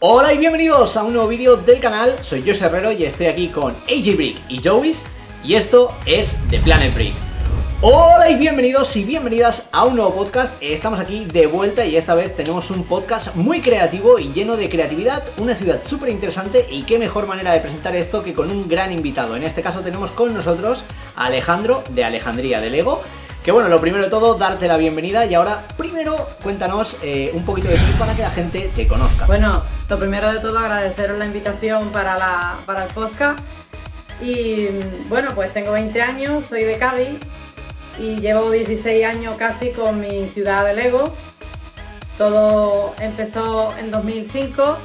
Hola y bienvenidos a un nuevo vídeo del canal, soy José Herrero y estoy aquí con AJ Brick y Joey's y esto es The Planet Brick. Hola y bienvenidos y bienvenidas a un nuevo podcast, estamos aquí de vuelta y esta vez tenemos un podcast muy creativo y lleno de creatividad, una ciudad súper interesante y qué mejor manera de presentar esto que con un gran invitado, en este caso tenemos con nosotros a Alejandro de Alejandría de Lego que bueno, lo primero de todo, darte la bienvenida y ahora primero cuéntanos eh, un poquito de ti para que la gente te conozca. Bueno, lo primero de todo agradeceros la invitación para, la, para el podcast y bueno, pues tengo 20 años, soy de Cádiz y llevo 16 años casi con mi ciudad de Lego. Todo empezó en 2005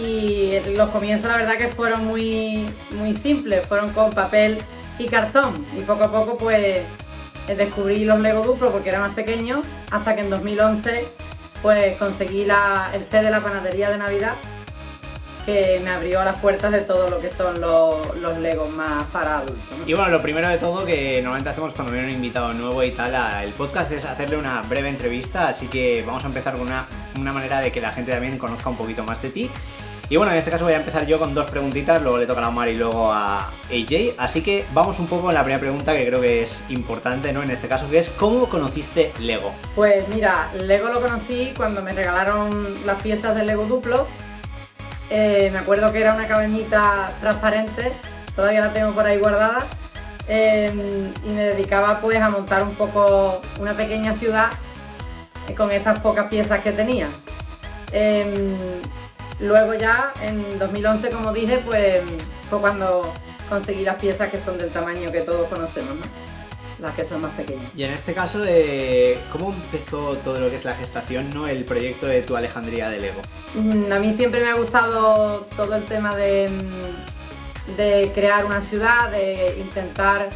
y los comienzos la verdad que fueron muy, muy simples, fueron con papel y cartón y poco a poco pues descubrí los Lego Duplo porque era más pequeño, hasta que en 2011 pues conseguí el set de la panadería de Navidad que me abrió las puertas de todo lo que son los, los Legos más para adultos. Y bueno, lo primero de todo que normalmente hacemos cuando viene un invitado nuevo y tal el podcast es hacerle una breve entrevista, así que vamos a empezar con una, una manera de que la gente también conozca un poquito más de ti. Y bueno, en este caso voy a empezar yo con dos preguntitas, luego le toca a Omar y luego a AJ. Así que vamos un poco a la primera pregunta que creo que es importante, ¿no? En este caso, que es ¿cómo conociste Lego? Pues mira, Lego lo conocí cuando me regalaron las piezas de Lego Duplo. Eh, me acuerdo que era una cabañita transparente, todavía la tengo por ahí guardada. Em, y me dedicaba pues a montar un poco una pequeña ciudad con esas pocas piezas que tenía. Em, Luego ya, en 2011, como dije, pues fue cuando conseguí las piezas que son del tamaño que todos conocemos, ¿no? Las que son más pequeñas. Y en este caso, de ¿cómo empezó todo lo que es la gestación, ¿no? El proyecto de tu Alejandría de Lego. Mm, a mí siempre me ha gustado todo el tema de, mm, de crear una ciudad, de intentar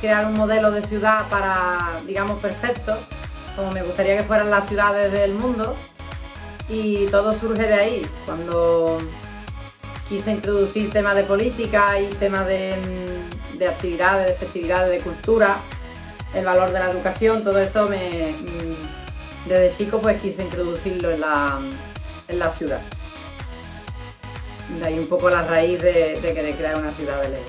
crear un modelo de ciudad para, digamos, perfecto, como me gustaría que fueran las ciudades del mundo y todo surge de ahí, cuando quise introducir temas de política y temas de, mm, actividades, de festividades, de cultura, el valor de la educación, todo eso me, mm, desde chico pues quise introducirlo en la, en la ciudad. De ahí un poco la raíz de, de querer crear una ciudad de Lego.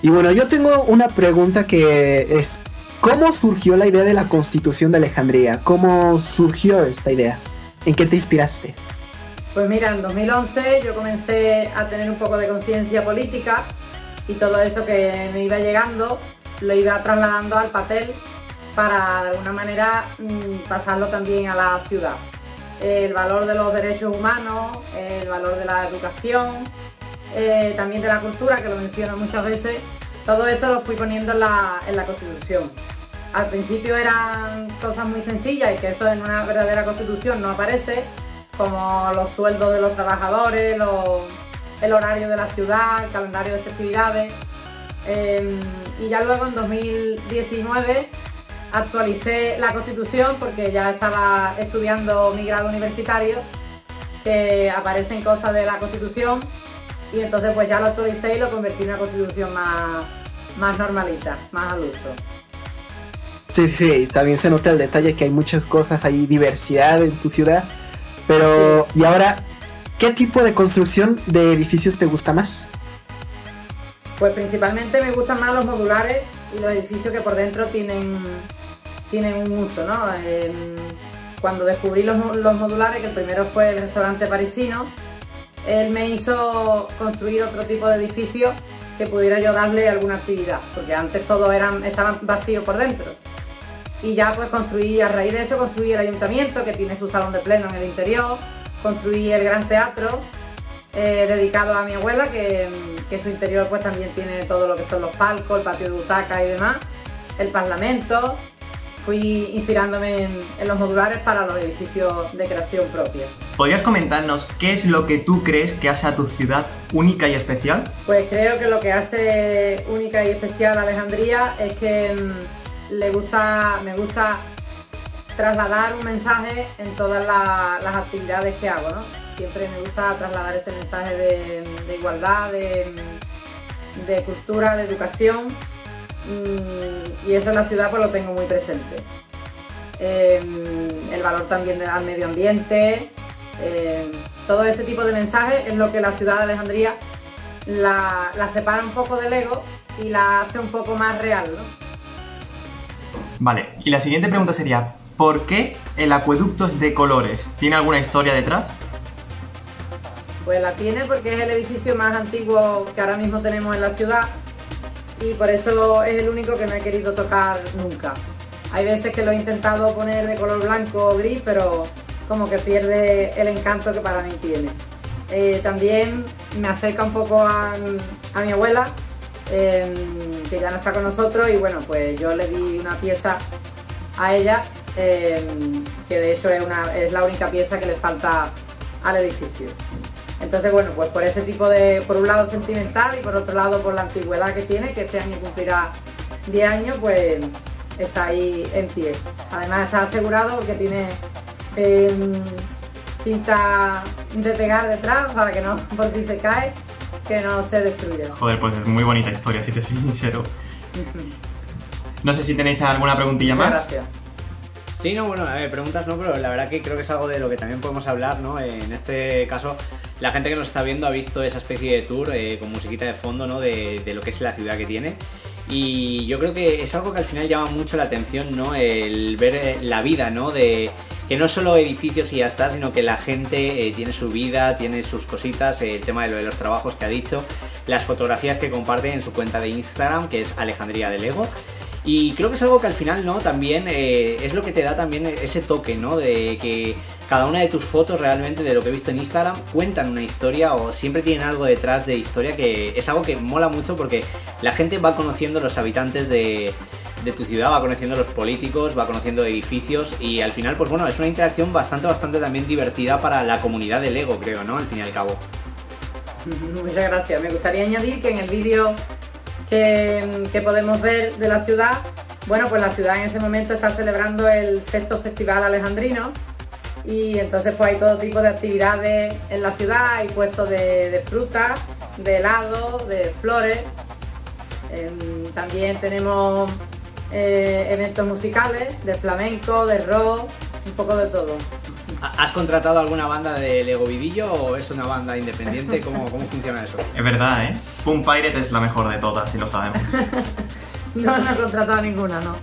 Y bueno, yo tengo una pregunta que es, ¿cómo surgió la idea de la constitución de Alejandría? ¿Cómo surgió esta idea? ¿En qué te inspiraste? Pues mira, en 2011 yo comencé a tener un poco de conciencia política y todo eso que me iba llegando lo iba trasladando al papel para de alguna manera mm, pasarlo también a la ciudad. El valor de los derechos humanos, el valor de la educación, eh, también de la cultura, que lo menciono muchas veces, todo eso lo fui poniendo en la, en la Constitución. Al principio eran cosas muy sencillas y que eso en una verdadera constitución no aparece, como los sueldos de los trabajadores, el horario de la ciudad, el calendario de festividades. Em, y ya luego en 2019 actualicé la constitución porque ya estaba estudiando mi grado universitario, que aparecen cosas de la constitución y entonces pues ya lo actualicé y lo convertí en una constitución más, más normalita, más al. Sí, sí, sí, también se nota el detalle que hay muchas cosas, hay diversidad en tu ciudad. Pero, ¿y ahora qué tipo de construcción de edificios te gusta más? Pues principalmente me gustan más los modulares y los edificios que por dentro tienen, tienen un uso, ¿no? cuando descubrí los, modulares, que el primero fue el restaurante parisino, él me hizo construir otro tipo de edificio que pudiera yo darle alguna actividad, porque antes todos eran, estaban vacíos por dentro y ya pues construí, a raíz de eso construí el ayuntamiento que tiene su salón de pleno en el interior, construí el gran teatro eh, dedicado a mi abuela que, su interior pues también tiene todo lo que son los palcos, el patio de butaca y demás, el parlamento, fui inspirándome en, en, los modulares para los edificios de creación propia. ¿Podrías comentarnos qué es lo que tú crees que hace a tu ciudad única y especial? Pues creo que lo que hace única y especial a Alejandría es que mm, le gusta, me gusta trasladar un mensaje en todas las actividades que hago, ¿no? Siempre me gusta trasladar ese mensaje de, igualdad, de, cultura, de educación mm, y eso en la ciudad pues lo tengo muy presente. Em, el valor también al medio ambiente, Eh, todo ese tipo de mensajes es lo que la ciudad de Alejandría la, la separa un poco del ego y la hace un poco más real, ¿no? Vale, y la siguiente pregunta sería, ¿por qué el acueducto es de colores? ¿Tiene alguna historia detrás? Pues la tiene porque es el edificio más antiguo que ahora mismo tenemos en la ciudad y por eso es el único que no he querido tocar nunca. Hay veces que lo he intentado poner de color blanco o gris, pero como que pierde el encanto que para mí tiene. Eh, también me acerca un poco a, a mi abuela, eh, que ya no está con nosotros, y bueno, pues yo le di una pieza a ella, eh, que de hecho es, una, es la única pieza que le falta al edificio. Entonces, bueno, pues por ese tipo de, por un lado sentimental y por otro lado por la antigüedad que tiene, que este año cumplirá 10 años, pues está ahí en pie. Además está asegurado porque tiene eh, cinta de pegar detrás para que no, por si se cae, que no se destruya. Joder, pues es muy bonita historia, si te soy sincero. No sé si tenéis alguna preguntilla Muchas más. gracias. Sí, no, bueno, a ver, preguntas no, pero la verdad que creo que es algo de lo que también podemos hablar, ¿no? En este caso, la gente que nos está viendo ha visto esa especie de tour eh, con musiquita de fondo, ¿no? De, de lo que es la ciudad que tiene. Y yo creo que es algo que al final llama mucho la atención, ¿no? El ver eh, la vida, ¿no? De que no solo edificios y ya está, sino que la gente eh, tiene su vida, tiene sus cositas, eh, el tema de lo de los trabajos que ha dicho, las fotografías que comparte en su cuenta de Instagram, que es Alejandría de Lego. Y creo que es algo que al final, ¿no? También eh, es lo que te da también ese toque, ¿no? De que cada una de tus fotos realmente, de lo que he visto en Instagram, cuentan una historia o siempre tienen algo detrás de historia que es algo que mola mucho porque la gente va conociendo los habitantes de, de tu ciudad, va conociendo los políticos, va conociendo edificios y al final, pues bueno, es una interacción bastante, bastante también divertida para la comunidad de Lego, creo, ¿no? Al fin y al cabo. Muchas gracias. Me gustaría añadir que en el vídeo que, que podemos ver de la ciudad, bueno, pues la ciudad en ese momento está celebrando el sexto festival alejandrino y entonces pues hay todo tipo de actividades en la ciudad, hay puestos de, de frutas, de helado, de flores. Em, también tenemos eh, eventos musicales, de flamenco, de rock, un poco de todo. ¿Ha- ¿Has contratado alguna banda de Lego Vidillo o es una banda independiente? ¿Cómo, cómo funciona eso? Es verdad, ¿eh? Boom Pirate es la mejor de todas, si lo sabemos. No, no he contratado ninguna, no.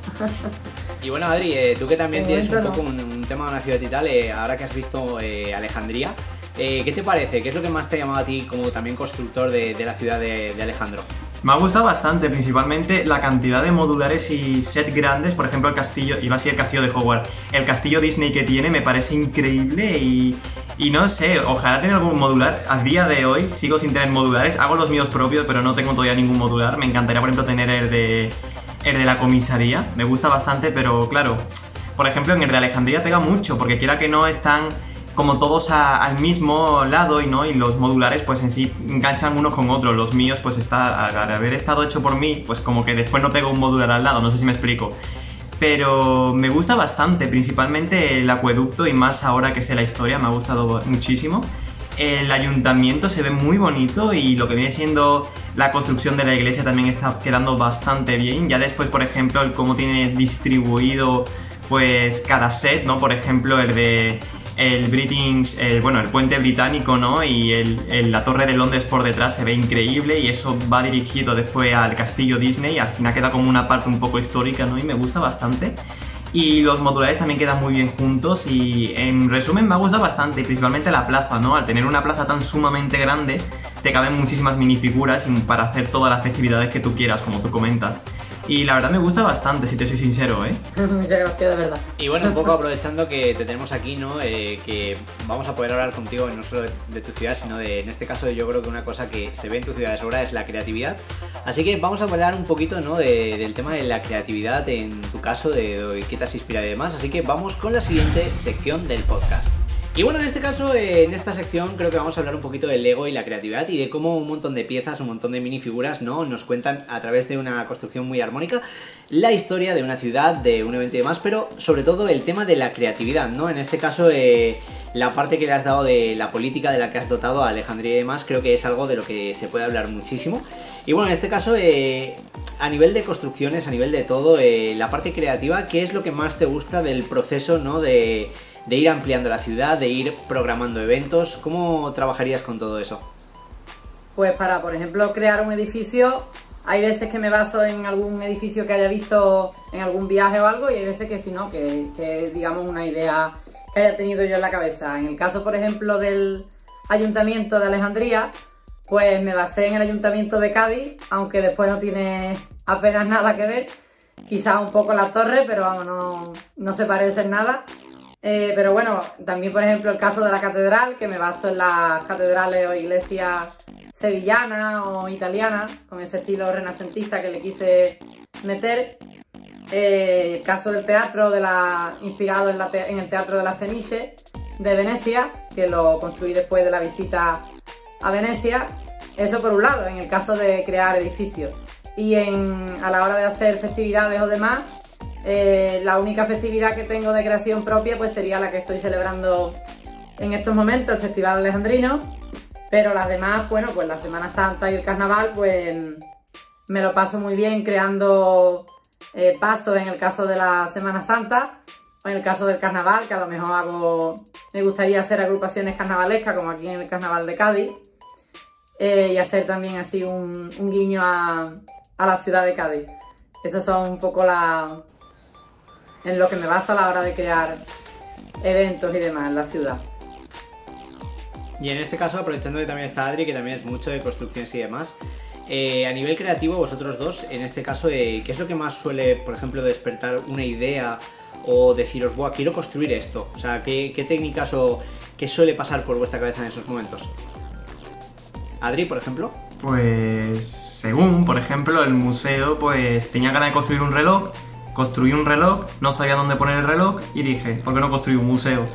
Y bueno, Adri, eh, tú que también De tienes un poco un, un tema de una ciudad y tal, eh, ahora que has visto eh, Alejandría, eh, ¿qué te parece? ¿Qué es lo que más te ha llamado a ti como también constructor de, de la ciudad de, de Alejandro? Me ha gustado bastante, principalmente la cantidad de modulares y set grandes, por ejemplo el castillo, iba a ser el castillo de Hogwarts, el castillo Disney que tiene me parece increíble y, y no sé, ojalá tener algún modular. A día de hoy sigo sin tener modulares, hago los míos propios pero no tengo todavía ningún modular, me encantaría por ejemplo tener el de, el de la comisaría, me gusta bastante pero claro, por ejemplo en el de Alejandría pega mucho porque quiera que no están como todos al mismo lado y no y los modulares pues en sí enganchan unos con otros los míos pues está al al haber estado hecho por mí pues como que después no pego un modular al lado no sé si me explico pero me gusta bastante principalmente el acueducto y más ahora que sé la historia me ha gustado muchísimo el ayuntamiento se ve muy bonito y lo que viene siendo la construcción de la iglesia también está quedando bastante bien. Ya después, por ejemplo, el cómo tiene distribuido pues cada set, ¿no? Por ejemplo, el de el British, el, bueno, el puente británico, ¿no? Y el, la torre de Londres por detrás se ve increíble y eso va dirigido después al castillo Disney al final queda como una parte un poco histórica, ¿no? Y me gusta bastante. Y los modulares también quedan muy bien juntos y en resumen me ha gustado bastante, principalmente la plaza, ¿no? Al tener una plaza tan sumamente grande, te caben muchísimas minifiguras para hacer todas las festividades que tú quieras, como tú comentas. Y la verdad me gusta bastante, si te soy sincero, ¿eh? Muchas gracias, de verdad. Y bueno, un poco aprovechando que te tenemos aquí, ¿no? Eh, que vamos a poder hablar contigo no solo de, de tu ciudad, sino de, en este caso, yo creo que una cosa que se ve en tu ciudad de sobra es la creatividad. Así que vamos a hablar un poquito, ¿no? De- del tema de la creatividad en tu caso, de, de qué te has inspirado y demás. Así que vamos con la siguiente sección del podcast. Y bueno, en este caso, en esta sección, creo que vamos a hablar un poquito del Lego y la creatividad y de cómo un montón de piezas, un montón de minifiguras, ¿no? Nos cuentan a través de una construcción muy armónica la historia de una ciudad, de un evento y demás, pero sobre todo el tema de la creatividad, ¿no? En este caso, eh, la parte que le has dado de la política de la que has dotado a Alejandría y demás, creo que es algo de lo que se puede hablar muchísimo. Y bueno, en este caso, eh, a nivel de construcciones, a nivel de todo, eh, la parte creativa, ¿qué es lo que más te gusta del proceso, ¿no? De, de ir ampliando la ciudad, de ir programando eventos. ¿Cómo trabajarías con todo eso? Pues para, por ejemplo, crear un edificio, hay veces que me baso en algún edificio que haya visto en algún viaje o algo y hay veces que si no, que, que digamos una idea que haya tenido yo en la cabeza. En el caso, por ejemplo, del ayuntamiento de Alejandría, pues me basé en el ayuntamiento de Cádiz, aunque después no tiene apenas nada que ver. Quizás un poco la torre, pero vamos, no, no se parece en nada. Eh, pero bueno, también por ejemplo el caso de la catedral, que me baso en las catedrales o iglesias sevillanas o italianas, con ese estilo renacentista que le quise meter. Eh, el caso del teatro, de la, inspirado en, la, en, el Teatro de la Fenice de Venecia, que lo construí después de la visita a Venecia. Eso por un lado, en el caso de crear edificios. Y en, a la hora de hacer festividades o demás, eh, la única festividad que tengo de creación propia pues sería la que estoy celebrando en estos momentos, el Festival Alejandrino. Pero las demás, bueno, pues la Semana Santa y el Carnaval, pues me lo paso muy bien creando eh, pasos en el caso de la Semana Santa o en el caso del Carnaval, que a lo mejor hago, me gustaría hacer agrupaciones carnavalescas como aquí en el Carnaval de Cádiz eh, y hacer también así un, guiño a, a, la ciudad de Cádiz. Esas son un poco la, en lo que me baso a la hora de crear eventos y demás en la ciudad. Y en este caso, aprovechando que también está Adri, que también es mucho de construcciones y demás, eh, a nivel creativo, vosotros dos, en este caso, eh, ¿qué es lo que más suele, por ejemplo, despertar una idea o deciros, Buah, quiero construir esto? O sea, ¿qué, qué técnicas o qué suele pasar por vuestra cabeza en esos momentos? Adri, por ejemplo. Pues según, por ejemplo, el museo, pues tenía ganas de construir un reloj, construí un reloj, no sabía dónde poner el reloj y dije, ¿por qué no construí un museo?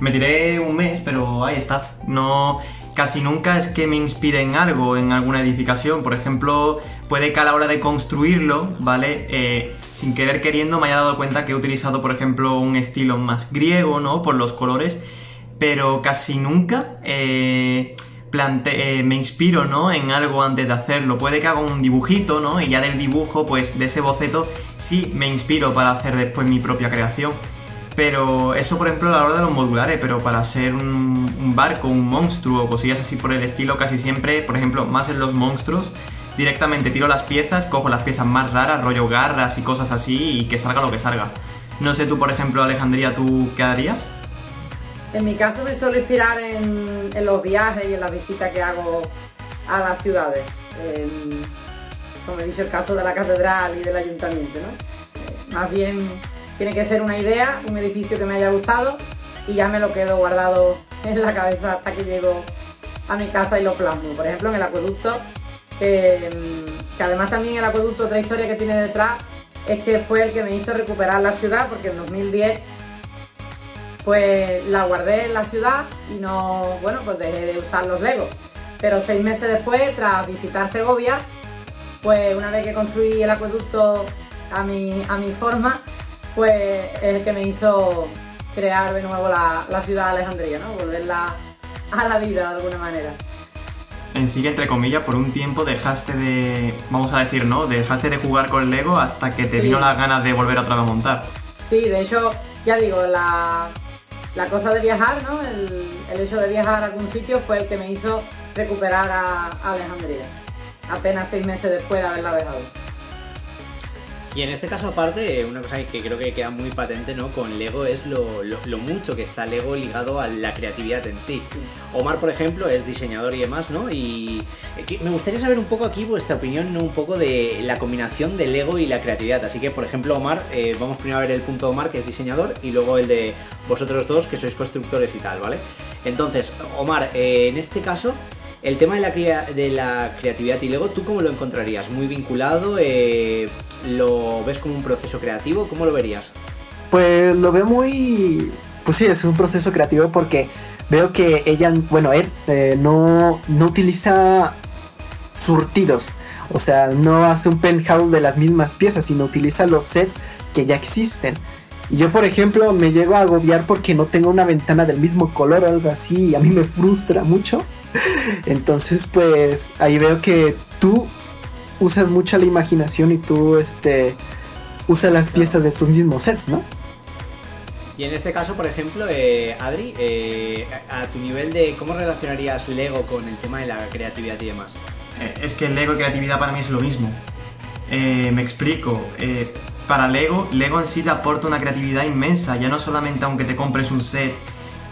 Me tiré un mes, pero ahí está. No, casi nunca es que me inspire en algo, en alguna edificación. Por ejemplo, puede que a la hora de construirlo, ¿vale? Eh, sin querer queriendo me haya dado cuenta que he utilizado, por ejemplo, un estilo más griego, ¿no? Por los colores, pero casi nunca eh, eh, me inspiro, ¿no? En algo antes de hacerlo. Puede que haga un dibujito, ¿no? Y ya del dibujo, pues de ese boceto, sí me inspiro para hacer después mi propia creación. Pero eso, por ejemplo, a la hora de los modulares, pero para ser un, un barco, un monstruo, cosillas así por el estilo, casi siempre, por ejemplo, más en los monstruos, directamente tiro las piezas, cojo las piezas más raras, rollo garras y cosas así, y que salga lo que salga. No sé tú, por ejemplo, Alejandría, ¿tú qué harías? En mi caso me suelo inspirar en, los viajes y en las visitas que hago a las ciudades. Como he dicho, el caso de la catedral y del ayuntamiento, ¿no? Eh, más bien tiene que ser una idea, un edificio que me haya gustado y ya me lo quedo guardado en la cabeza hasta que llego a mi casa y lo plasmo. Por ejemplo, en el acueducto, eh, que además también el acueducto, otra historia que tiene detrás, es que fue el que me hizo recuperar la ciudad, porque en 2010 pues la guardé en la ciudad y no, bueno, pues dejé de usar los legos. Pero seis meses después, tras visitar Segovia, pues una vez que construí el acueducto a mi, a mi forma, pues es el que me hizo crear de nuevo la, la ciudad de Alejandría, ¿no? Volverla a la vida de alguna manera. En sí, que, entre comillas, por un tiempo dejaste de, vamos a decir, ¿no? Dejaste de jugar con el Lego hasta que te Sí. vino las ganas de volver otra vez a montar. Sí, de hecho, ya digo, la, la cosa de viajar, ¿no? El, hecho de viajar a algún sitio fue el que me hizo recuperar a Alejandría. Apenas seis meses después de haberla dejado. Y en este caso, aparte, una cosa que creo que queda muy patente ¿no? con Lego es lo, lo- lo mucho que está Lego ligado a la creatividad en sí. Omar, por ejemplo, es diseñador y demás, ¿no? Y eh, me gustaría saber un poco aquí vuestra opinión, ¿no? un poco de la combinación de Lego y la creatividad. Así que, por ejemplo, Omar, eh, vamos primero a ver el punto de Omar, que es diseñador, y luego el de vosotros dos, que sois constructores y tal, ¿vale? Entonces, Omar, eh, en este caso, el tema de la, de la creatividad y Lego, ¿tú cómo lo encontrarías? ¿Muy vinculado? Eh, ¿Lo ves como un proceso creativo? ¿Cómo lo verías? Pues lo veo muy... Pues sí, es un proceso creativo porque veo que ella, bueno, él eh, no, no utiliza surtidos. O sea, no hace un penthouse de las mismas piezas, sino utiliza los sets que ya existen. Y yo, por ejemplo, me llego a agobiar porque no tengo una ventana del mismo color o algo así. Y a mí me frustra mucho. Entonces, pues ahí veo que tú usas mucho la imaginación y tú, este, usas las piezas de tus mismos sets, ¿no? Y en este caso, por ejemplo, eh, Adri, eh, a a tu nivel de cómo relacionarías Lego con el tema de la creatividad y demás. Eh, Es que Lego y creatividad para mí es lo mismo. Eh, me explico. eh, para Lego, Lego en sí te aporta una creatividad inmensa. Ya no solamente aunque te compres un set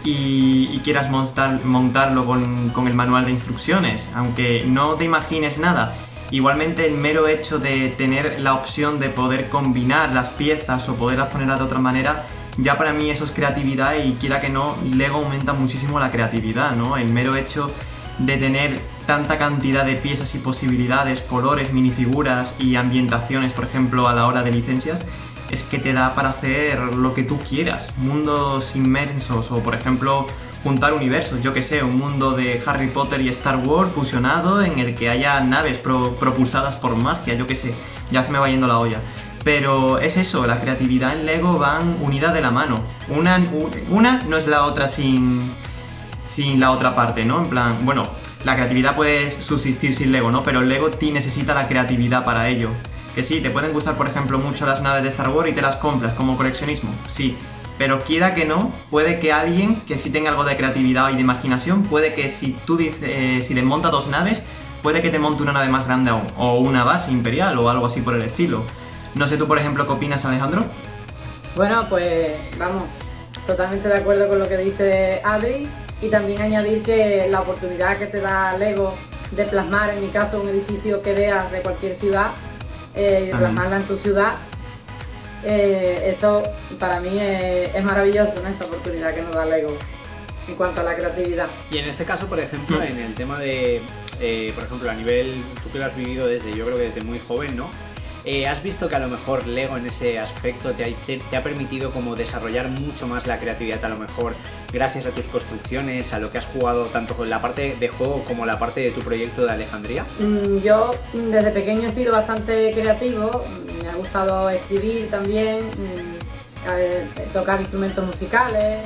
y, y quieras montar, montarlo con, con el manual de instrucciones, aunque no te imagines nada. Igualmente el mero hecho de tener la opción de poder combinar las piezas o poderlas poner de otra manera, ya para mí eso es creatividad y quiera que no, Lego aumenta muchísimo la creatividad, ¿no? El mero hecho de tener tanta cantidad de piezas y posibilidades, colores, minifiguras y ambientaciones, por ejemplo, a la hora de licencias, es que te da para hacer lo que tú quieras. Mundos inmensos o, por ejemplo, juntar universos. Yo que sé, un mundo de Harry Potter y Star Wars fusionado en el que haya naves pro- propulsadas por magia, yo que sé. Ya se me va yendo la olla. Pero es eso, la creatividad en Lego van unidas de la mano. Una, una no es la otra sin, sin la otra parte, ¿no? En plan, bueno, la creatividad puede subsistir sin Lego, ¿no? Pero el Lego ti necesita la creatividad para ello. Que sí, te pueden gustar, por ejemplo, mucho las naves de Star Wars y te las compras como coleccionismo, sí. Pero quiera que no, puede que alguien que sí tenga algo de creatividad y de imaginación, puede que si tú dices, eh, si le monta dos naves, puede que te monte una nave más grande aún, o una base imperial o algo así por el estilo. No sé tú, por ejemplo, qué opinas, Alejandro. Bueno, pues vamos, totalmente de acuerdo con lo que dice Adri y también añadir que la oportunidad que te da Lego de plasmar, en mi caso, un edificio que veas de cualquier ciudad eh, y de Ajá. plasmarla en tu ciudad, eh, eso para mí es, es maravilloso, ¿no? esa oportunidad que nos da Lego en cuanto a la creatividad. Y en este caso, por ejemplo, Mm. en el tema de, eh, por ejemplo, a nivel, tú que lo has vivido desde, yo creo que desde muy joven, ¿no? Eh, ¿Has visto que a lo mejor Lego en ese aspecto te ha, te- te ha permitido como desarrollar mucho más la creatividad a lo mejor gracias a tus construcciones, a lo que has jugado tanto con la parte de juego como la parte de tu proyecto de Alejandría? Mm, Yo desde pequeño he sido bastante creativo, gustado escribir también, mm, tocar instrumentos musicales,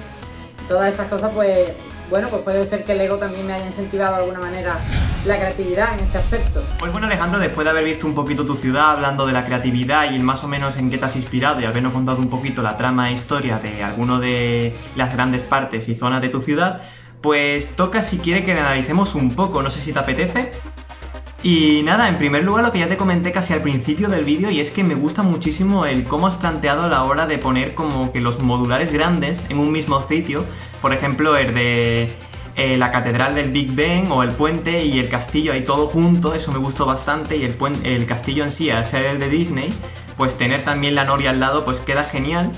todas esas cosas pues bueno, pues puede ser que el ego también me haya incentivado de alguna manera la creatividad en ese aspecto. Pues bueno Alejandro, después de haber visto un poquito tu ciudad, hablando de la creatividad y más o menos en qué te has inspirado y habernos contado un poquito la trama e historia de alguno de las grandes partes y zonas de tu ciudad, pues toca si quiere que analicemos un poco, no sé si te apetece. Y nada, en primer lugar lo que ya te comenté casi al principio del vídeo y es que me gusta muchísimo el cómo has planteado a la hora de poner como que los modulares grandes en un mismo sitio, por ejemplo el de eh, la catedral del Big Ben o el puente y el castillo ahí todo junto, eso me gustó bastante y el, el castillo en sí, al ser el de Disney, pues tener también la Noria al lado pues queda genial.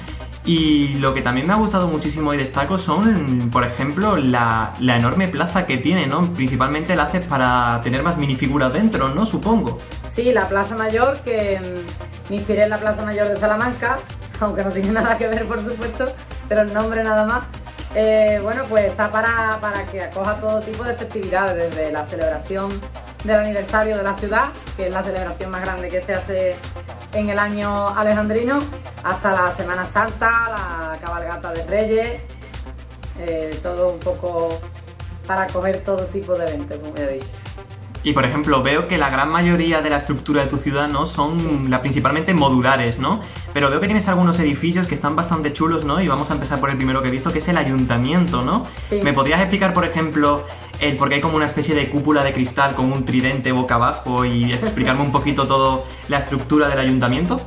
Y lo que también me ha gustado muchísimo y destaco son, por ejemplo, la, la enorme plaza que tiene, ¿no? Principalmente la haces para tener más minifiguras dentro, ¿no? Supongo. Sí, la Plaza Mayor, que mm, me inspiré en la Plaza Mayor de Salamanca, aunque no tiene nada que ver, por supuesto, pero el nombre nada más. Eh, bueno, pues está para, para que acoja todo tipo de festividades, desde la celebración del aniversario de la ciudad, que es la celebración más grande que se hace en el año alejandrino, hasta la Semana Santa, la cabalgata de Reyes, eh, todo un poco para acoger todo tipo de eventos, como ya he dicho. Y por ejemplo, veo que la gran mayoría de la estructura de tu ciudad no son la, principalmente modulares, ¿no? Pero veo que tienes algunos edificios que están bastante chulos, ¿no? Y vamos a empezar por el primero que he visto, que es el ayuntamiento, ¿no? Sí. ¿Me podrías explicar, por ejemplo, el por qué hay como una especie de cúpula de cristal con un tridente boca abajo y explicarme un poquito todo la estructura del ayuntamiento?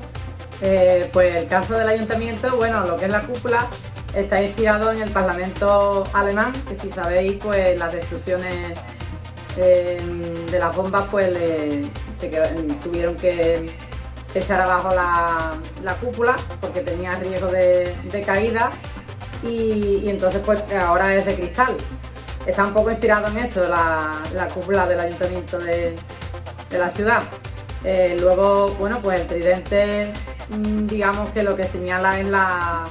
Eh, pues el caso del ayuntamiento, bueno, lo que es la cúpula está inspirado en el Parlamento alemán, que si sabéis, pues las destrucciones eh, de las bombas, pues qued- tuvieron que echar abajo la, la cúpula porque tenía riesgo de, de caída y, entonces pues ahora es de cristal. Está un poco inspirado en eso, la, la cúpula del ayuntamiento de, de la ciudad. Eh, luego, bueno, pues el tridente, digamos que lo que señala es la,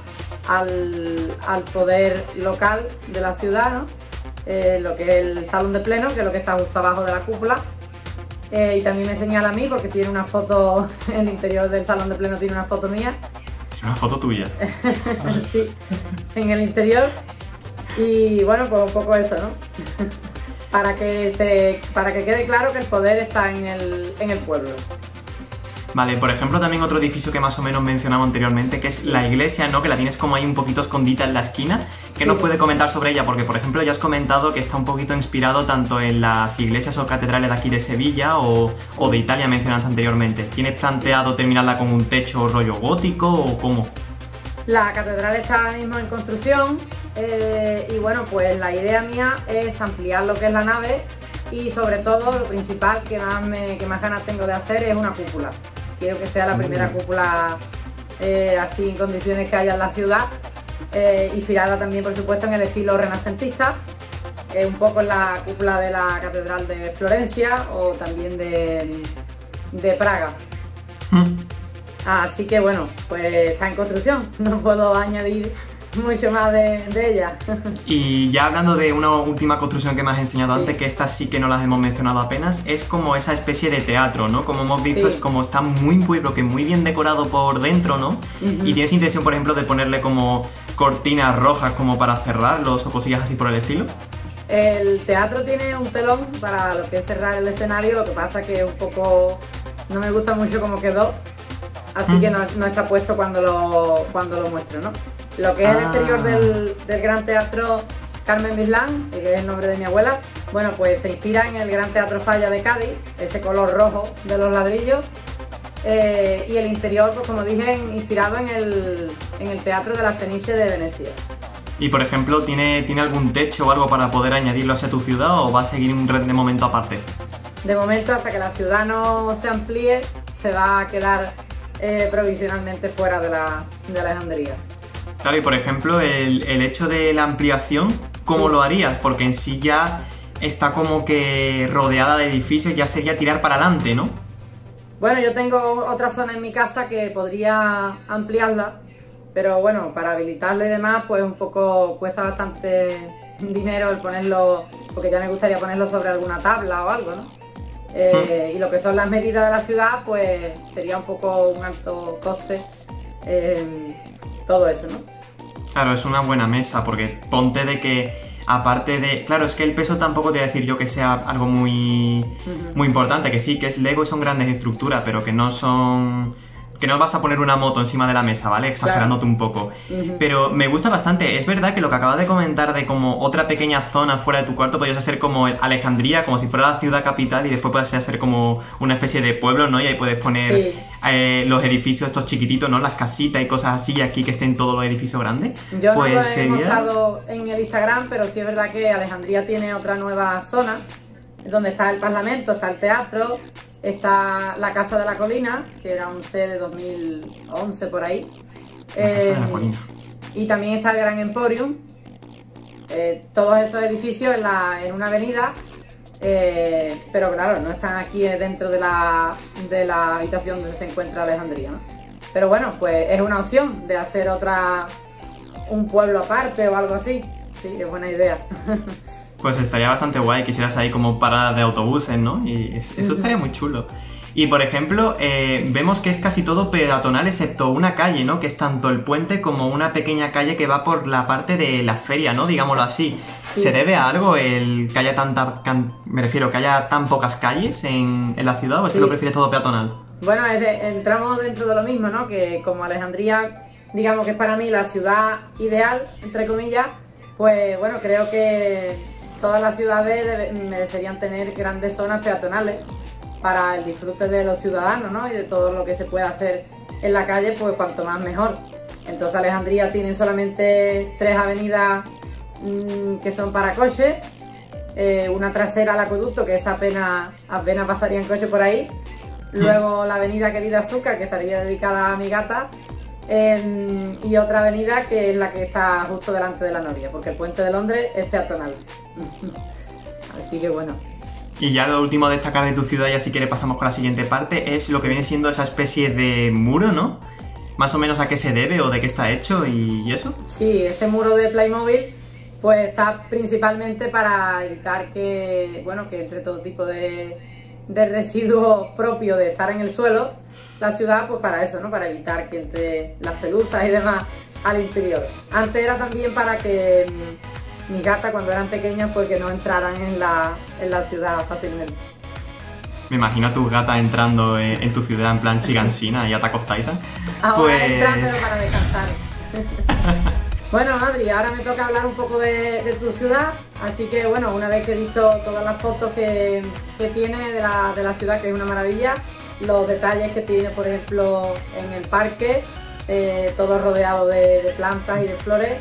al, al poder local de la ciudad, ¿no? Eh, lo que es el salón de pleno, que es lo que está justo abajo de la cúpula. Eh, y también me señala a mí porque tiene una foto, en el interior del salón de pleno tiene una foto mía, una foto tuya. sí, en el interior. Y bueno, pues un poco eso, ¿no? para, que se, para que quede claro que el poder está en el, en el pueblo. Vale, por ejemplo, también otro edificio que más o menos mencionamos anteriormente, que es la iglesia, ¿no? Que la tienes como ahí un poquito escondida en la esquina. ¿Qué Sí. nos puede comentar sobre ella? Porque, por ejemplo, ya has comentado que está un poquito inspirado tanto en las iglesias o catedrales de aquí de Sevilla o, o de Italia mencionadas anteriormente. ¿Tienes planteado terminarla con un techo rollo gótico o cómo? La catedral está ahora mismo en construcción eh, y bueno, pues la idea mía es ampliar lo que es la nave y sobre todo lo principal que más, me- que más ganas tengo de hacer es una cúpula. Quiero que sea la primera cúpula eh, así en condiciones que haya en la ciudad, eh, inspirada también por supuesto en el estilo renacentista, eh, un poco en la cúpula de la catedral de Florencia o también de, de Praga. Así que bueno, pues está en construcción, no puedo añadir mucho más de, de ella. Y ya hablando de una última construcción que me has enseñado Sí. antes, que estas sí que no las hemos mencionado apenas, es como esa especie de teatro, ¿no? Como hemos visto, Sí. es como está muy pueblo, que muy bien decorado por dentro, ¿no? Y tienes intención, por ejemplo, de ponerle como cortinas rojas como para cerrarlos o cosillas así por el estilo. El teatro tiene un telón para lo que es cerrar el escenario, lo que pasa que un poco no me gusta mucho cómo quedó, así Mm. que no, no está puesto cuando lo, cuando lo muestro, ¿no? Lo que es el Ah. exterior del, del Gran Teatro Carmen Bislán, que es el nombre de mi abuela, bueno, pues se inspira en el Gran Teatro Falla de Cádiz, ese color rojo de los ladrillos, eh, y el interior, pues como dije, inspirado en el, en el Teatro de la Fenice de Venecia. Y por ejemplo, ¿tiene, ¿tiene algún techo o algo para poder añadirlo hacia tu ciudad o va a seguir un red de momento aparte? De momento, hasta que la ciudad no se amplíe, se va a quedar eh, provisionalmente fuera de la, de Alejandría. Y por ejemplo, el, el hecho de la ampliación, ¿cómo lo harías? Porque en sí ya está como que rodeada de edificios, ya sería tirar para adelante, ¿no? Bueno, yo tengo otra zona en mi casa que podría ampliarla, pero bueno, para habilitarlo y demás, pues un poco cuesta bastante dinero el ponerlo, porque ya me gustaría ponerlo sobre alguna tabla o algo, ¿no? Eh, y lo que son las medidas de la ciudad, pues sería un poco un alto coste eh, todo eso, ¿no? Claro, es una buena mesa, porque ponte de que, aparte de. Claro, es que el peso tampoco te voy a decir yo que sea algo muy. Muy importante, que sí, que es Lego y son grandes estructuras, pero que no son. Que no vas a poner una moto encima de la mesa, ¿vale? Exagerándote un poco. Pero me gusta bastante. Es verdad que lo que acabas de comentar de como otra pequeña zona fuera de tu cuarto podrías hacer como el Alejandría, como si fuera la ciudad capital y después puedes hacer como una especie de pueblo, ¿no? Y ahí puedes poner Sí. eh, los edificios estos chiquititos, ¿no? Las casitas y cosas así y aquí que estén todos los edificios grandes. Yo pues no lo he sería... mostrado en el Instagram, pero sí es verdad que Alejandría tiene otra nueva zona, donde está el Parlamento, está el teatro, está la Casa de la Colina, que era un C de 2011 por ahí. Eh. Y también está el Gran Emporium. Eh, todos esos edificios en, la- en una avenida, eh, pero claro, no están aquí dentro de la, de la habitación donde se encuentra Alejandría. ¿no? Pero bueno, pues es una opción de hacer otra, un pueblo aparte o algo así. Sí, es buena idea. Pues estaría bastante guay, quisieras ahí como parada de autobuses, ¿no? Y es- eso estaría muy chulo. Y por ejemplo, eh, vemos que es casi todo peatonal excepto una calle, ¿no? Que es tanto el puente como una pequeña calle que va por la parte de la feria, ¿no? Digámoslo así. Sí. ¿Se debe a algo el que haya tanta... can- me refiero, que haya tan pocas calles en, en la ciudad o es que lo prefieres todo peatonal? Bueno, es de- entramos dentro de lo mismo, ¿no? Que como Alejandría, digamos que es para mí la ciudad ideal, entre comillas, pues bueno, creo que todas las ciudades merecerían tener grandes zonas peatonales para el disfrute de los ciudadanos, ¿no? Y de todo lo que se pueda hacer en la calle, pues cuanto más mejor. Entonces Alejandría tiene solamente tres avenidas mm, que son para coches, eh, una trasera al acueducto, que esa apenas, apenas pasarían coches por ahí, luego la avenida Querida Azúcar, que estaría dedicada a mi gata, em, y otra avenida que es la que está justo delante de la Noria, porque el puente de Londres es peatonal. Así que bueno. Y ya lo último a destacar de tu ciudad, y así que le pasamos con la siguiente parte, es lo que viene siendo esa especie de muro, ¿no? Más o menos a qué se debe o de qué está hecho y eso. Sí, ese muro de Playmobil pues está principalmente para evitar que, bueno, que entre todo tipo de, de residuos propios de estar en el suelo, la ciudad, pues para eso, ¿no? Para evitar que entre las pelusas y demás al interior. Antes era también para que mm, mis gatas cuando eran pequeñas pues que no entraran en la, en la ciudad fácilmente. me imagino a tus gatas entrando en, en tu ciudad en plan Chigansina y Attack of Titan. Ahora Pues- entran, pero para descansar. bueno, Adri, ahora me toca hablar un poco de, tu ciudad. Así que, bueno, una vez que he visto todas las fotos que, tiene de la, de la ciudad, que es una maravilla, los detalles que tiene, por ejemplo, en el parque, eh, todo rodeado de, plantas y de flores,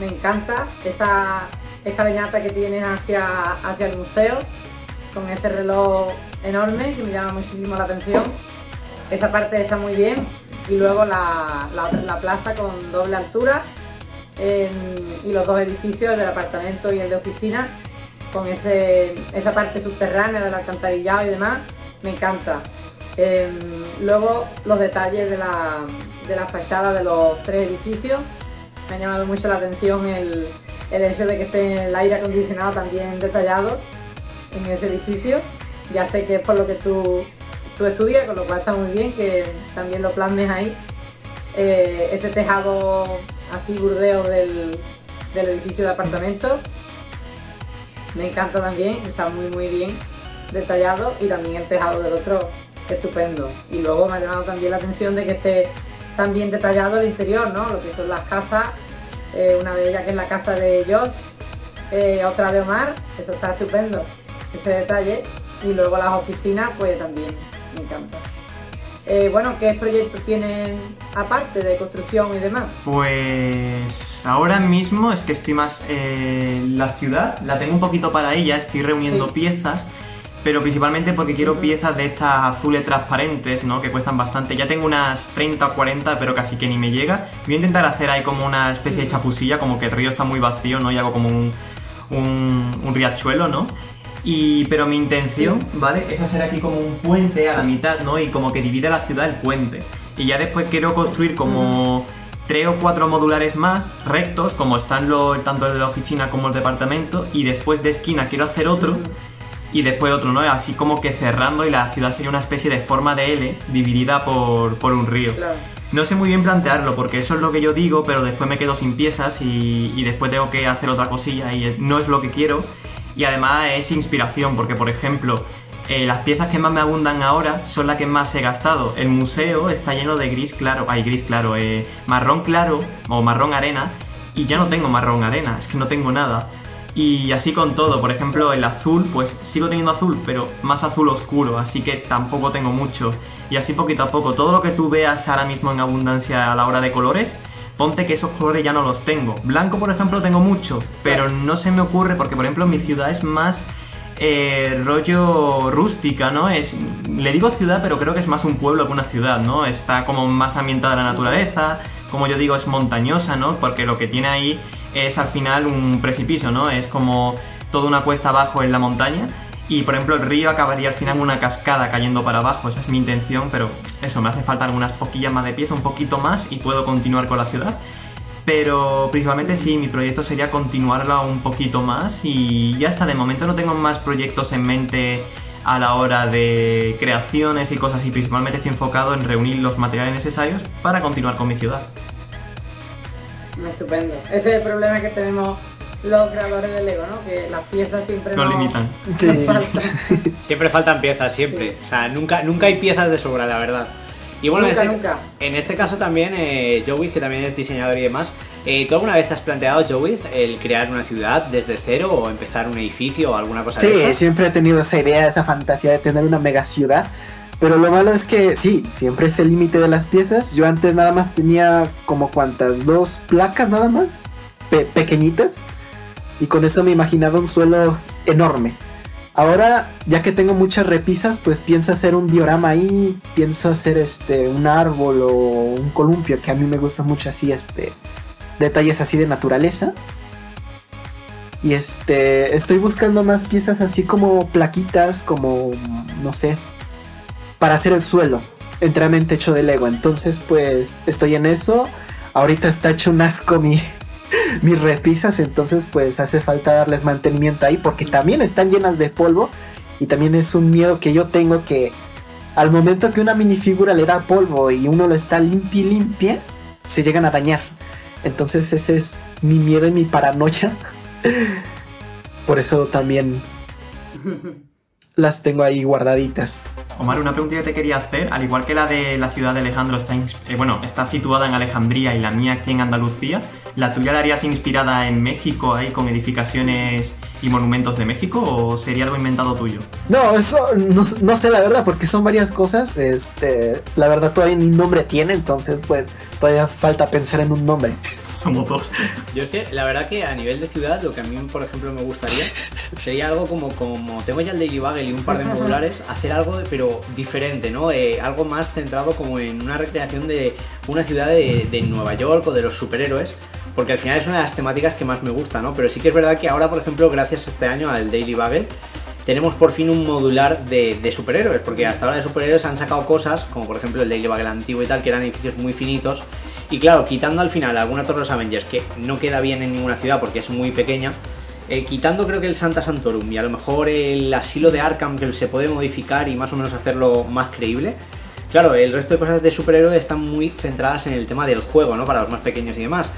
me encanta. Esa escalinata que tienes hacia, hacia el museo, con ese reloj enorme que me llama muchísimo la atención. Esa parte está muy bien. Y luego la- la plaza con doble altura y los dos edificios, el del apartamento y el de oficina, con ese, esa parte subterránea del alcantarillado y demás, me encanta. Em, luego los detalles de la, de la fachada de los tres edificios, me ha llamado mucho la atención el, el hecho de que esté el aire acondicionado también detallado en ese edificio. Ya sé que es por lo que tú, tú estudias, con lo cual está muy bien que también lo plasmes ahí. Eh, ese tejado así burdeo del, del edificio de apartamentos me encanta también, está muy muy bien detallado y también el tejado del otro estupendo. Y luego me ha llamado también la atención de que esté tan bien detallado el interior, ¿no? Lo que son las casas, eh, una de ellas que es la casa de Josh, eh, otra de Omar, eso está estupendo, ese detalle. Y luego las oficinas, pues también me encanta. Eh, bueno, ¿qué proyectos tienen aparte de construcción y demás? Pues ahora mismo es que estoy más... eh, la ciudad la tengo un poquito para ella, estoy reuniendo Sí. piezas, pero principalmente porque quiero piezas de estas azules transparentes, ¿no? Que cuestan bastante. Ya tengo unas 30 o 40, pero casi que ni me llega. Voy a intentar hacer ahí como una especie de chapusilla, como que el río está muy vacío, ¿no? Y hago como un, un, un riachuelo, ¿no? Y, pero mi intención, ¿vale? Es hacer aquí como un puente a la mitad, ¿no? Y como que divide la ciudad el puente. Y ya después quiero construir como tres o cuatro modulares más rectos, como están los, tanto el de la oficina como el departamento. Y después de esquina quiero hacer otro. Y después otro, ¿no? Así como que cerrando y la ciudad sería una especie de forma de L dividida por, por un río. Claro. No sé muy bien plantearlo porque eso es lo que yo digo, pero después me quedo sin piezas y, y después tengo que hacer otra cosilla y no es lo que quiero. Y además es inspiración porque, por ejemplo, eh, las piezas que más me abundan ahora son las que más he gastado. El museo está lleno de gris claro, ay, gris claro, eh, marrón claro o marrón arena y ya no tengo marrón arena, es que no tengo nada. Y así con todo, por ejemplo, el azul, pues sigo teniendo azul, pero más azul oscuro, así que tampoco tengo mucho. Y así poquito a poco, todo lo que tú veas ahora mismo en abundancia a la hora de colores, ponte que esos colores ya no los tengo. Blanco, por ejemplo, tengo mucho, pero no se me ocurre porque, por ejemplo, mi ciudad es más eh, rollo rústica, ¿no? Es, le digo ciudad, pero creo que es más un pueblo que una ciudad, ¿no? Está como más ambientada la naturaleza, como yo digo, es montañosa, ¿no? Porque lo que tiene ahí es al final un precipicio, ¿no? Es como toda una cuesta abajo en la montaña. Y por ejemplo el río acabaría al final en una cascada cayendo para abajo, esa es mi intención, pero eso, me hace falta algunas poquillas más de pies, un poquito más y puedo continuar con la ciudad. Pero principalmente sí, mi proyecto sería continuarla un poquito más y ya está, de momento no tengo más proyectos en mente a la hora de creaciones y cosas y principalmente estoy enfocado en reunir los materiales necesarios para continuar con mi ciudad. Estupendo. Ese es el problema que tenemos los creadores de Lego, ¿no? Que las piezas siempre Nos nos- limitan. Sí. faltan. Siempre faltan piezas, siempre. O sea, nunca, nunca hay piezas de sobra, la verdad. Y bueno, Nunca, en, este, nunca. en este caso también, eh, Joey, que también es diseñador y demás, eh, ¿tú alguna vez te has planteado, Joey, el crear una ciudad desde cero o empezar un edificio o alguna cosa de Sí, estas? siempre he tenido esa idea, esa fantasía de tener una mega ciudad. Pero lo malo es que sí, siempre es el límite de las piezas. Yo antes nada más tenía como cuantas, dos placas nada más, pe- pequeñitas. Y con eso me imaginaba un suelo enorme. Ahora, ya que tengo muchas repisas, pues pienso hacer un diorama ahí, pienso hacer este un árbol o un columpio, que a mí me gusta mucho así, este detalles así de naturaleza. Y este, estoy buscando más piezas así como plaquitas, como, no sé, para hacer el suelo, enteramente hecho de Lego. Entonces, pues, estoy en eso. Ahorita está hecho un asco mi, mis repisas, entonces, pues, hace falta darles mantenimiento ahí, porque también están llenas de polvo. Y también es un miedo que yo tengo que al momento que una minifigura le da polvo y uno lo está limpia limpia, se llegan a dañar. Entonces ese es mi miedo y mi paranoia. Por eso también las tengo ahí guardaditas. Omar, una pregunta que te quería hacer, al igual que la de la ciudad de Alejandro está, eh, bueno, está situada en Alejandría y la mía aquí en Andalucía, ¿la tuya la harías inspirada en México, ahí con edificaciones y monumentos de México, o sería algo inventado tuyo? No, eso no, no sé la verdad, porque son varias cosas. Este, la verdad todavía ni nombre tiene, entonces pues todavía falta pensar en un nombre. Somos dos. Yo es que la verdad que a nivel de ciudad lo que a mí por ejemplo me gustaría sería algo como como tengo ya el Daily Bugle y un par de modulares, hacer algo de- pero diferente, ¿no? Eh, algo más centrado como en una recreación de una ciudad de, de Nueva York o de los superhéroes. Porque al final es una de las temáticas que más me gusta, ¿no? Pero sí que es verdad que ahora, por ejemplo, gracias este año al Daily Bugle, tenemos por fin un modular de, de superhéroes, porque hasta ahora de superhéroes han sacado cosas, como por ejemplo el Daily Bugle antiguo y tal, que eran edificios muy finitos. Y claro, quitando al final alguna Torre de los Avengers, que no queda bien en ninguna ciudad porque es muy pequeña, eh, quitando creo que el Santa Santorum y a lo mejor el asilo de Arkham que se puede modificar y más o menos hacerlo más creíble. Claro, el resto de cosas de superhéroes están muy centradas en el tema del juego, ¿no? Para los más pequeños y demás.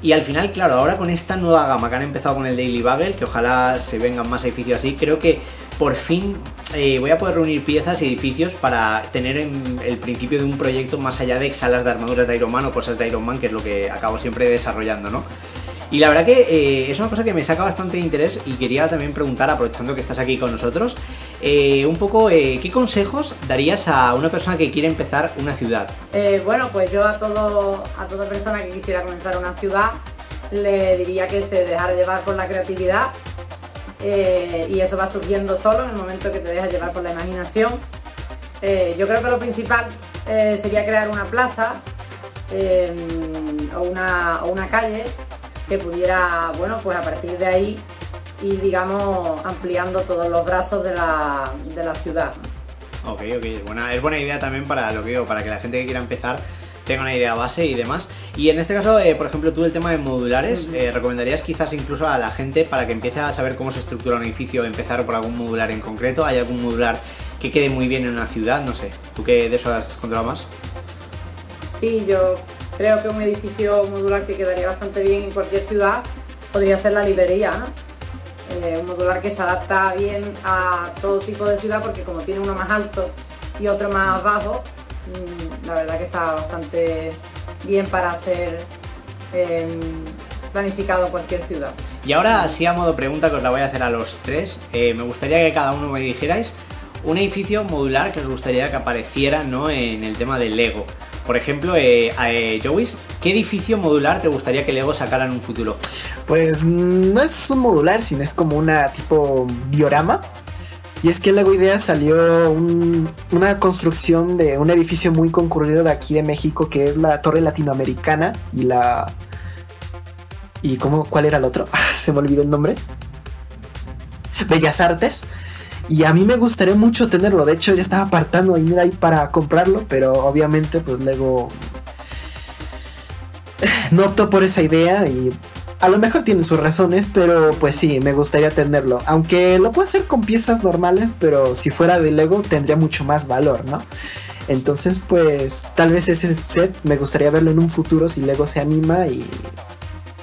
Y al final, claro, ahora con esta nueva gama que han empezado con el Daily Bugle, que ojalá se vengan más edificios así, creo que por fin eh, voy a poder reunir piezas y edificios para tener en- el principio de un proyecto más allá de salas de armaduras de Iron Man o cosas de Iron Man, que es lo que acabo siempre desarrollando, ¿no? Y la verdad que eh, es una cosa que me saca bastante interés y quería también preguntar, aprovechando que estás aquí con nosotros, eh, un poco eh, qué consejos darías a una persona que quiere empezar una ciudad. Eh, bueno, pues yo a, todo, a toda persona que quisiera comenzar una ciudad le diría que se dejara llevar por la creatividad y eso va surgiendo solo en el momento que te dejas llevar por la imaginación. Yo creo que lo principal sería crear una plaza o, una, o una calle que pudiera, bueno, pues a partir de ahí ir, digamos, ampliando todos los brazos de la, de la ciudad. Ok, ok, es buena, es buena idea también para lo que digo, para que la gente que quiera empezar tenga una idea base y demás. Y en este caso, eh, por ejemplo, tú el tema de modulares, eh, ¿recomendarías quizás incluso a la gente para que empiece a saber cómo se estructura un edificio, empezar por algún modular en concreto? ¿Hay algún modular que quede muy bien en una ciudad? No sé, ¿tú qué de eso has controlado más? Sí, yo creo que un edificio modular que quedaría bastante bien en cualquier ciudad podría ser la librería, ¿no? Eh, un modular que se adapta bien a todo tipo de ciudad porque como tiene uno más alto y otro más bajo, mm, la verdad que está bastante bien para ser em, planificado cualquier ciudad. Y ahora, así a modo pregunta que os la voy a hacer a los tres, eh, me gustaría que cada uno me dijerais un edificio modular que os gustaría que apareciera ¿no? en el tema del Lego. Por ejemplo, eh, eh, Joey's, ¿qué edificio modular te gustaría que Lego sacara en un futuro? Pues no es un modular, sino es como una tipo diorama. Y es que Lego Idea salió un- una construcción de un edificio muy concurrido de aquí de México, que es la Torre Latinoamericana y la... ¿Y cómo, cuál era el otro? Se me olvidó el nombre. Bellas Artes. Y a mí me gustaría mucho tenerlo. De hecho, ya estaba apartando dinero ahí para comprarlo, pero obviamente pues Lego no optó por esa idea y a lo mejor tiene sus razones, pero pues sí, me gustaría tenerlo. Aunque lo puedo hacer con piezas normales, pero si fuera de Lego tendría mucho más valor, ¿no? Entonces, pues tal vez ese set me gustaría verlo en un futuro si Lego se anima y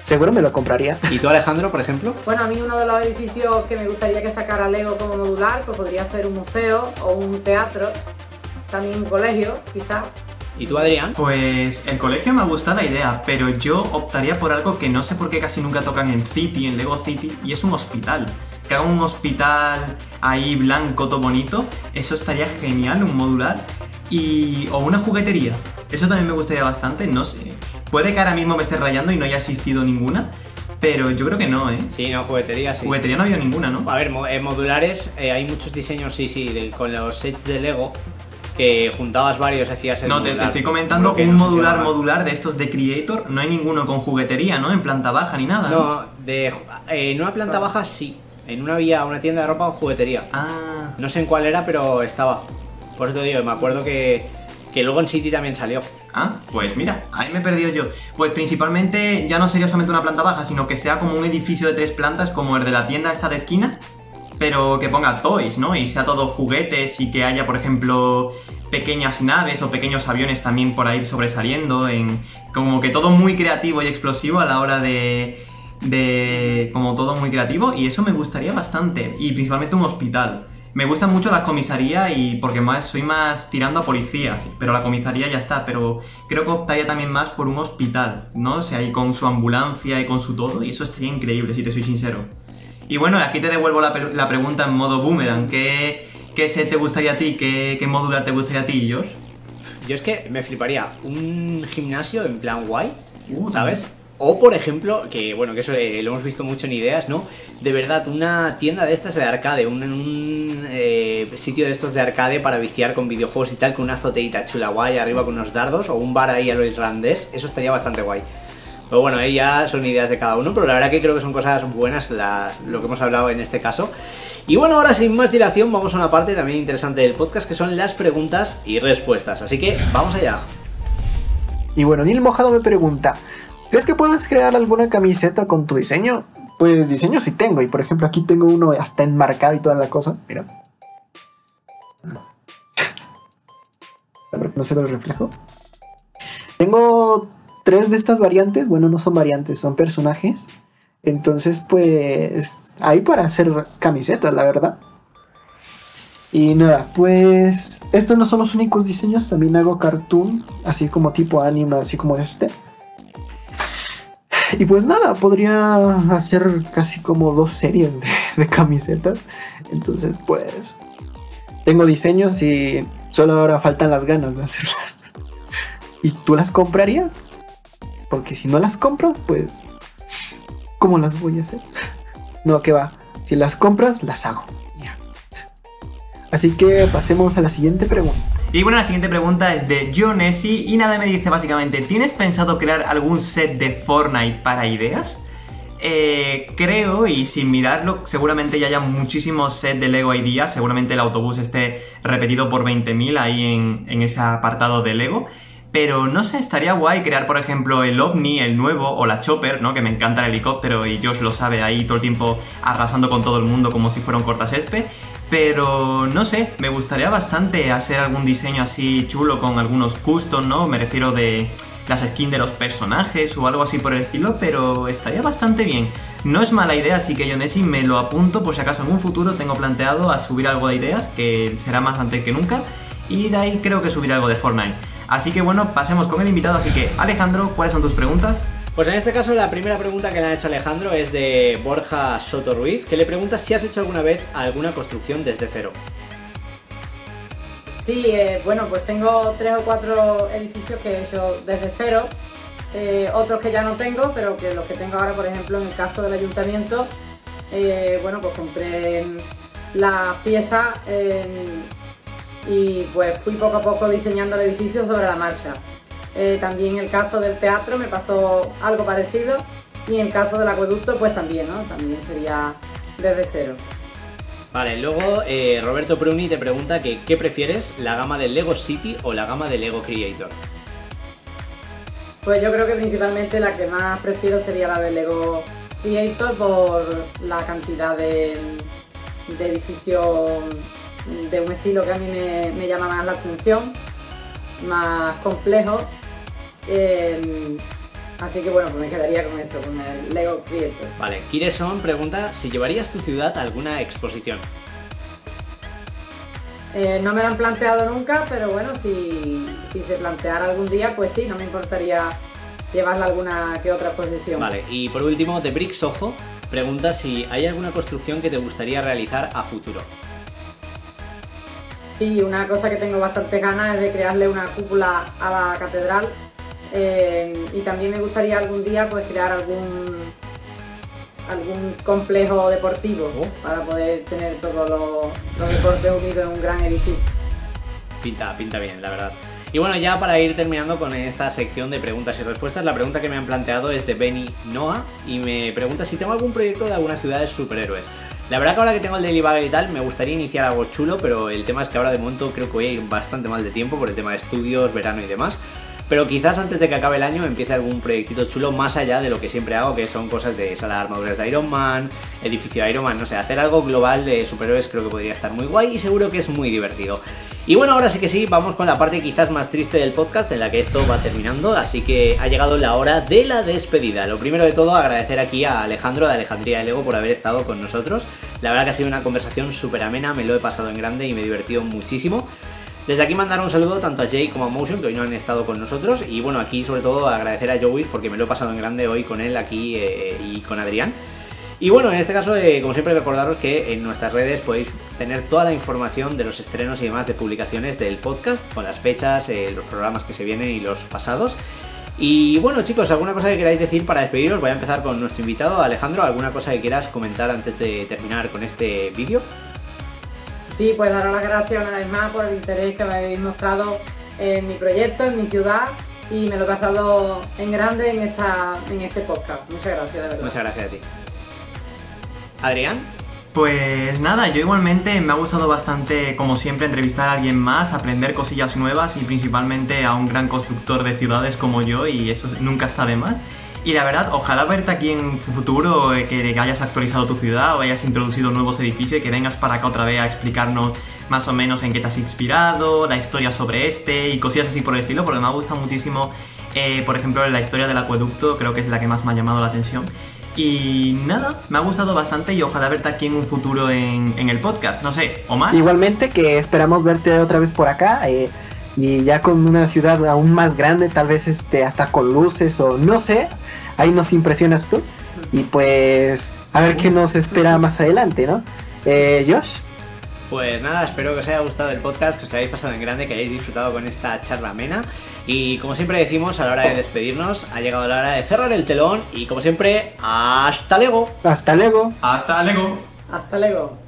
seguro me lo compraría. ¿Y tú, Alejandro, por ejemplo? Bueno, a mí uno de los edificios que me gustaría que sacara Lego como modular, pues podría ser un museo o un teatro, también un colegio, quizás. ¿Y tú, Adrián? Pues el colegio me gusta la idea, pero yo optaría por algo que no sé por qué casi nunca tocan en City, en Lego City, y es un hospital. Que hagan un hospital ahí blanco, todo bonito, eso estaría genial, un modular. Y, o una juguetería, eso también me gustaría bastante, no sé. Puede que ahora mismo me esté rayando y no haya existido ninguna, pero yo creo que no, ¿eh? Sí, no, juguetería, sí. Juguetería no ha habido ninguna, ¿no? A ver, en modulares eh, hay muchos diseños, sí, sí, de- con los sets de Lego, que juntabas varios, hacías el No, te, estoy comentando un no modular modular de estos de Creator, no hay ninguno con juguetería, ¿no? En planta baja ni nada. No, de, eh, en una planta baja sí. En una había una tienda de ropa o juguetería. Ah, No sé en cuál era, pero estaba. Por eso te digo, me acuerdo que, que luego en City también salió. ah, pues mira, ahí me he perdido yo. Pues principalmente ya no sería solamente una planta baja, sino que sea como un edificio de tres plantas, como el de la tienda esta de esquina, pero que ponga toys, ¿no? Y sea todo juguetes y que haya, por ejemplo, pequeñas naves o pequeños aviones también por ahí sobresaliendo, en como que todo muy creativo y explosivo a la hora de de como todo muy creativo y eso me gustaría bastante y principalmente un hospital Me gustan mucho las comisarías y porque más soy más tirando a policías, pero la comisaría ya está, pero creo que optaría también más por un hospital, ¿no? O sea, ahí con su ambulancia y con su todo, y eso estaría increíble, si te soy sincero. Y bueno, aquí te devuelvo la, la pregunta en modo boomerang, ¿qué, qué set te gustaría a ti? ¿Qué, qué modular te gustaría a ti, Josh? Yo es que me fliparía un gimnasio en plan guay, Uh, ¿sabes? O por ejemplo, que bueno, que eso eh, lo hemos visto mucho en ideas, ¿no? De verdad, una tienda de estas de arcade, un, un, eh, sitio de estos de arcade para viciar con videojuegos y tal, con una azoteita chula guay arriba con unos dardos, o un bar ahí a lo irlandés, eso estaría bastante guay. Pero bueno, ahí ya son ideas de cada uno, pero la verdad que creo que son cosas buenas las- lo que hemos hablado en este caso. Y bueno, ahora sin más dilación vamos a una parte también interesante del podcast que son las preguntas y respuestas. Así que vamos allá. Y bueno, Neil Mojado me pregunta, ¿crees que puedes crear alguna camiseta con tu diseño? Pues diseño sí tengo, y por ejemplo aquí tengo uno hasta enmarcado y toda la cosa, mira. No se ve el reflejo. Tengo tres de estas variantes, bueno, no son variantes, son personajes. Entonces, pues, hay para hacer camisetas, la verdad. Y nada, pues estos no son los únicos diseños, también hago cartoon, así como tipo anime, así como este. Y pues nada, podría hacer casi como dos series de, de camisetas. Entonces, pues, tengo diseños y solo ahora faltan las ganas de hacerlas. ¿Y tú las comprarías? Porque si no las compras, pues, ¿cómo las voy a hacer? No, que va. Si las compras, las hago. Ya. Así que pasemos a la siguiente pregunta. Y bueno, la siguiente pregunta es de John Nessie y nada me dice básicamente, ¿tienes pensado crear algún set de Fortnite para ideas? Eh, creo, y sin mirarlo, seguramente ya haya muchísimos sets de Lego Ideas, seguramente el autobús esté repetido por 20.000 ahí en ese apartado de Lego. Pero no sé, estaría guay crear, por ejemplo, el OVNI, el nuevo, o la Chopper, ¿no? Que me encanta el helicóptero y Josh lo sabe ahí todo el tiempo arrasando con todo el mundo como si fuera un cortasespe. Pero no sé, me gustaría bastante hacer algún diseño así chulo con algunos custom, ¿no? Me refiero de las skins de los personajes o algo así por el estilo, pero estaría bastante bien. No es mala idea, así que yo Nessie me lo apunto por si acaso en un futuro tengo planteado a subir algo de ideas, que será más antes que nunca, y de ahí creo que subiré algo de Fortnite. Así que bueno, pasemos con el invitado, así que Alejandro, ¿cuáles son tus preguntas? Pues en este caso la primera pregunta que le ha hecho Alejandro es de Borja Soto Ruiz, que le pregunta si has hecho alguna vez alguna construcción desde cero. Sí, eh, bueno, pues tengo tres o cuatro edificios que he hecho desde cero, eh, otros que ya no tengo, pero que los que tengo ahora, por ejemplo, en el caso del ayuntamiento, eh, bueno, pues compré las piezas y pues fui poco a poco diseñando el edificio sobre la marcha. Eh, también en el caso del teatro me pasó algo parecido y en el caso del acueducto pues también, ¿no? También sería desde cero. Vale, luego eh, Roberto Pruni te pregunta que ¿qué prefieres, la gama de Lego City o la gama de Lego Creator? Pues yo creo que principalmente la que más prefiero sería la de Lego Creator por la cantidad de, de edificios de un estilo que a mí me, me llama más la atención, más complejo. Eh, así que bueno, pues me quedaría con eso, con el Lego Creator. Vale, Kireson pregunta si llevarías tu ciudad a alguna exposición. Eh, no me lo han planteado nunca, pero bueno, si, si se planteara algún día, pues sí, no me importaría llevarla a alguna que otra exposición. Vale, y por último, de Brick Soho pregunta si hay alguna construcción que te gustaría realizar a futuro. Sí, una cosa que tengo bastante ganas es de crearle una cúpula a la catedral eh, y también me gustaría algún día pues crear algún algún complejo deportivo Oh. para poder tener todos los, los deportes unidos en un gran edificio. Pinta, pinta bien, la verdad. Y bueno, ya para ir terminando con esta sección de preguntas y respuestas, la pregunta que me han planteado es de Benny Noah y me pregunta si tengo algún proyecto de alguna ciudad de superhéroes. La verdad que ahora que tengo el Daily Bagger y tal, me gustaría iniciar algo chulo, pero el tema es que ahora de momento creo que voy bastante mal de tiempo por el tema de estudios, verano y demás. Pero quizás antes de que acabe el año empiece algún proyectito chulo más allá de lo que siempre hago, que son cosas de sala de armaduras de Iron Man, edificio de Iron Man, no sé, hacer algo global de superhéroes creo que podría estar muy guay y seguro que es muy divertido. Y bueno, ahora sí que sí, vamos con la parte quizás más triste del podcast en la que esto va terminando, así que ha llegado la hora de la despedida. Lo primero de todo, agradecer aquí a Alejandro de Alejandría del Ego por haber estado con nosotros. La verdad que ha sido una conversación súper amena, me lo he pasado en grande y me he divertido muchísimo. Desde aquí mandar un saludo tanto a Jay como a Motion, que hoy no han estado con nosotros. Y bueno, aquí sobre todo agradecer a Joey porque me lo he pasado en grande hoy con él aquí eh, y con Adrián. Y bueno, en este caso, eh, como siempre, recordaros que en nuestras redes podéis tener toda la información de los estrenos y demás de publicaciones del podcast, con las fechas, eh, los programas que se vienen y los pasados. Y bueno, chicos, ¿alguna cosa que queráis decir para despediros? Voy a empezar con nuestro invitado, Alejandro. ¿Alguna cosa que quieras comentar antes de terminar con este vídeo? Sí, pues daros las gracias una vez más por el interés que me habéis mostrado en mi proyecto, en mi ciudad y me lo he pasado en grande en, esta, en este podcast. Muchas gracias, de verdad. Muchas gracias a ti. Adrián. Pues nada, yo igualmente me ha gustado bastante, como siempre, entrevistar a alguien más, aprender cosillas nuevas y principalmente a un gran constructor de ciudades como yo y eso nunca está de más. Y la verdad, ojalá verte aquí en futuro, eh, que hayas actualizado tu ciudad o hayas introducido nuevos edificios y que vengas para acá otra vez a explicarnos más o menos en qué te has inspirado, la historia sobre este y cosillas así por el estilo, porque me ha gustado muchísimo, eh, por ejemplo, la historia del acueducto, creo que es la que más me ha llamado la atención. Y nada, me ha gustado bastante y ojalá verte aquí en un futuro en, el podcast. No sé, ¿o más? Igualmente que esperamos verte otra vez por acá. Eh, y ya con una ciudad aún más grande, tal vez este hasta con luces o no sé. Ahí nos impresionas tú. Y pues a ver qué nos espera más adelante, ¿no? Eh, Josh. Pues nada, espero que os haya gustado el podcast, que os hayáis pasado en grande, que hayáis disfrutado con esta charla amena. Y como siempre decimos, a la hora de despedirnos, ha llegado la hora de cerrar el telón. Y como siempre, hasta luego. Hasta luego. Hasta luego. Hasta luego.